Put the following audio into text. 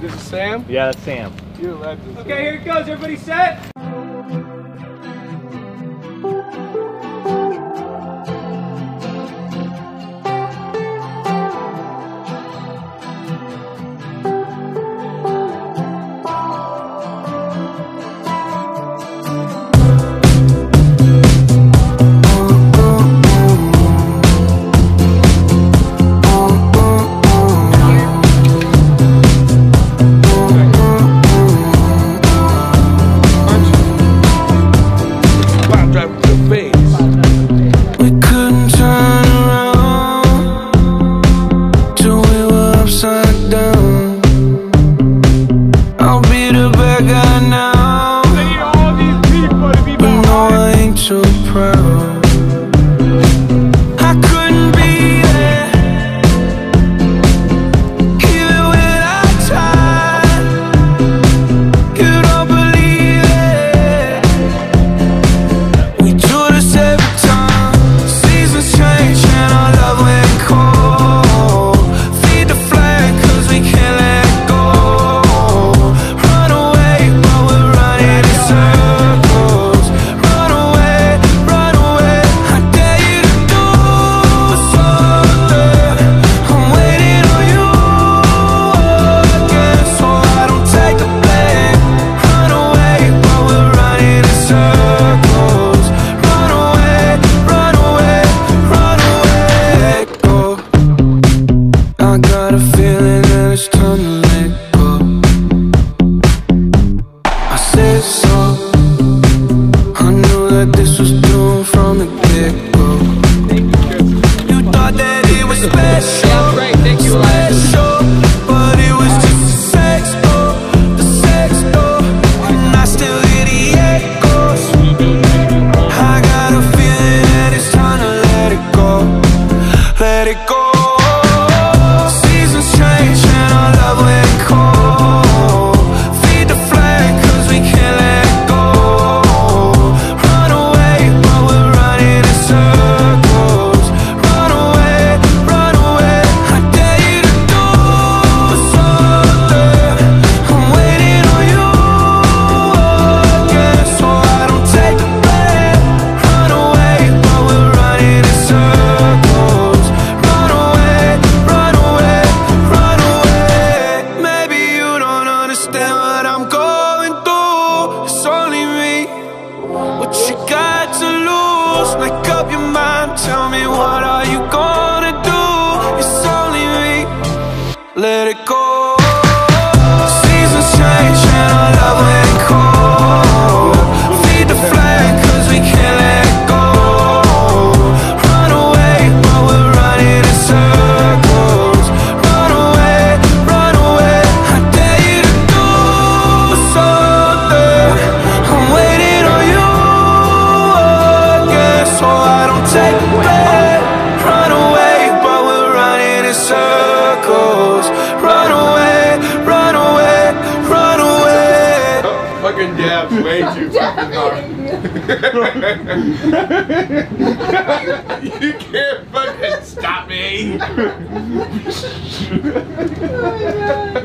This is Sam? Yeah, that's Sam. You're a legend. Okay, here it goes. Everybody set? down. special. let it go. gaps way too fucking hard. you can't fucking stop me. oh my god.